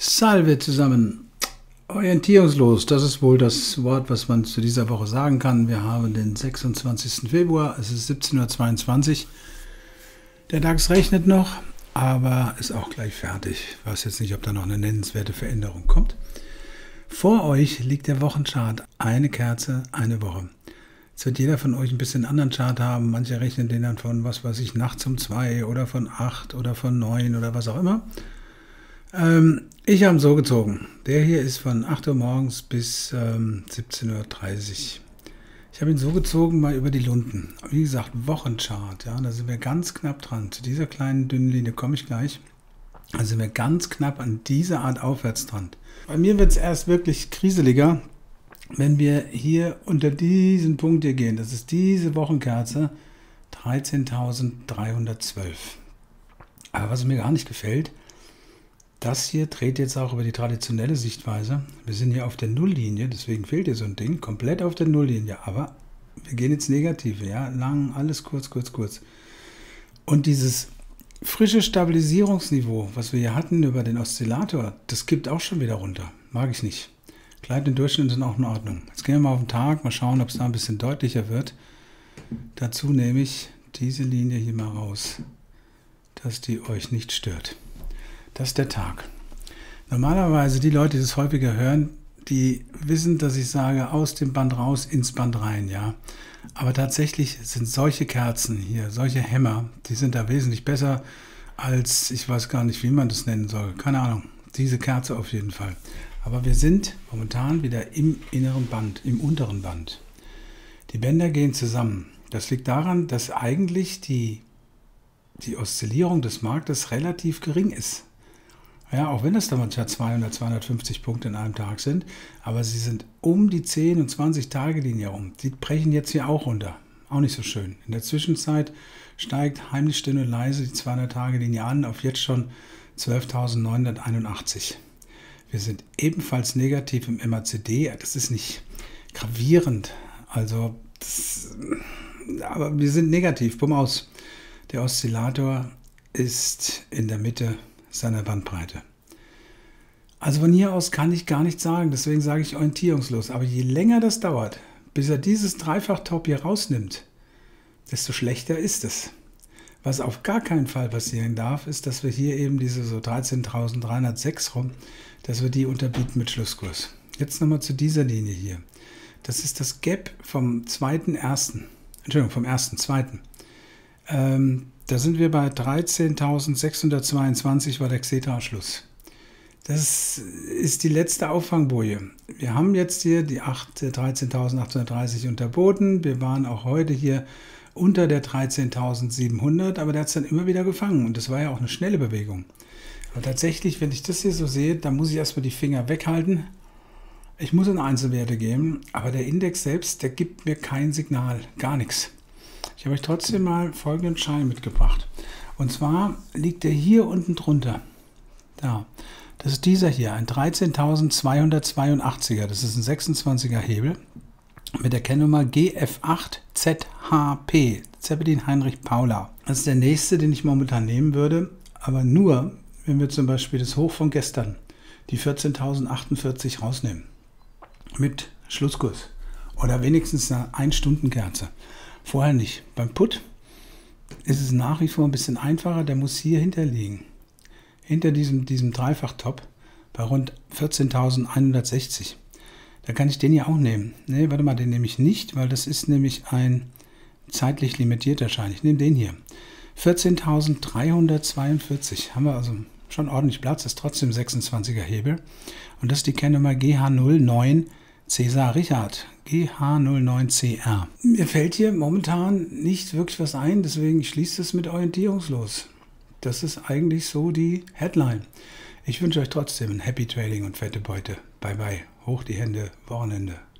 Salve zusammen. Orientierungslos, das ist wohl das Wort, was man zu dieser Woche sagen kann. Wir haben den 26. Februar, es ist 17.22 Uhr. Der DAX rechnet noch, aber ist auch gleich fertig. Ich weiß jetzt nicht, ob da noch eine nennenswerte Veränderung kommt. Vor euch liegt der Wochenchart. Eine Kerze, eine Woche. Jetzt wird jeder von euch ein bisschen anderen Chart haben. Manche rechnen den dann von, was weiß ich, nachts um zwei oder von acht oder von neun oder was auch immer. Ähm, ich habe ihn so gezogen. Der hier ist von 8 Uhr morgens bis ähm, 17.30 Uhr. Ich habe ihn so gezogen, mal über die Lunden. Wie gesagt, Wochenchart. Ja, da sind wir ganz knapp dran. Zu dieser kleinen dünnen Linie komme ich gleich. Da sind wir ganz knapp an dieser Art aufwärts dran. Bei mir wird es erst wirklich kriseliger, wenn wir hier unter diesen Punkt hier gehen. Das ist diese Wochenkerze 13.312. Aber was mir gar nicht gefällt, das hier dreht jetzt auch über die traditionelle Sichtweise. Wir sind hier auf der Nulllinie, deswegen fehlt hier so ein Ding, komplett auf der Nulllinie. Aber wir gehen ins Negative, ja, lang, alles kurz, kurz, kurz. Und dieses frische Stabilisierungsniveau, was wir hier hatten über den Oszillator, das kippt auch schon wieder runter. Mag ich nicht. Kleid und Durchschnitt sind auch in Ordnung. Jetzt gehen wir mal auf den Tag, mal schauen, ob es da ein bisschen deutlicher wird. Dazu nehme ich diese Linie hier mal raus, dass die euch nicht stört. Das ist der Tag. Normalerweise die Leute, die das häufiger hören, die wissen, dass ich sage, aus dem Band raus, ins Band rein, ja. Aber tatsächlich sind solche Kerzen hier, solche Hämmer, die sind da wesentlich besser als, ich weiß gar nicht, wie man das nennen soll. Keine Ahnung. Diese Kerze auf jeden Fall. Aber wir sind momentan wieder im inneren Band, im unteren Band. Die Bänder gehen zusammen. Das liegt daran, dass eigentlich die, die Oszillierung des Marktes relativ gering ist. Ja, auch wenn es dann manchmal 200, 250 Punkte in einem Tag sind, aber sie sind um die 10 und 20 Tage Linie rum. Die brechen jetzt hier auch runter. Auch nicht so schön. In der Zwischenzeit steigt heimlich still und leise die 200 Tage Linie an auf jetzt schon 12.981. Wir sind ebenfalls negativ im MACD. Das ist nicht gravierend. Also, das, aber wir sind negativ. Bumm aus. Der Oszillator ist in der Mitte seiner Bandbreite. Also von hier aus kann ich gar nichts sagen, deswegen sage ich orientierungslos. Aber je länger das dauert, bis er dieses Dreifach-Top hier rausnimmt, desto schlechter ist es. Was auf gar keinen Fall passieren darf, ist, dass wir hier eben diese so 13.306 rum, dass wir die unterbieten mit Schlusskurs. Jetzt nochmal zu dieser Linie hier. Das ist das Gap vom 2.1. Entschuldigung, vom 1.2. Ähm, da sind wir bei 13.622 war der Xetra-Schluss. Das ist die letzte Auffangboje. Wir haben jetzt hier die 13.830 unterboten. Wir waren auch heute hier unter der 13.700, aber der hat es dann immer wieder gefangen und das war ja auch eine schnelle Bewegung. Aber tatsächlich, wenn ich das hier so sehe, dann muss ich erstmal die Finger weghalten. Ich muss in Einzelwerte gehen, aber der Index selbst, der gibt mir kein Signal, gar nichts. Ich habe euch trotzdem mal folgenden Schein mitgebracht. Und zwar liegt der hier unten drunter. Da. Das ist dieser hier, ein 13.282er. Das ist ein 26er Hebel mit der Kennnummer GF8ZHP. Zeppelin Heinrich Paula. Das ist der nächste, den ich momentan nehmen würde, aber nur, wenn wir zum Beispiel das Hoch von gestern, die 14.048 rausnehmen. Mit Schlusskurs. Oder wenigstens eine 1-Stunden-Kerze. Vorher nicht. Beim Put ist es nach wie vor ein bisschen einfacher. Der muss hier hinterliegen. Hinter diesem, diesem Dreifach-Top bei rund 14.160. Da kann ich den ja auch nehmen. Ne, warte mal, den nehme ich nicht, weil das ist nämlich ein zeitlich limitierter Schein. Ich nehme den hier. 14.342. Haben wir also schon ordentlich Platz. Ist trotzdem 26er Hebel. Und das ist die Kennnummer GH09 Cäsar Richard, GH09CR. Mir fällt hier momentan nicht wirklich was ein, deswegen schließe es mit orientierungslos. Das ist eigentlich so die Headline. Ich wünsche euch trotzdem ein Happy Trading und fette Beute. Bye bye. Hoch die Hände, Wochenende.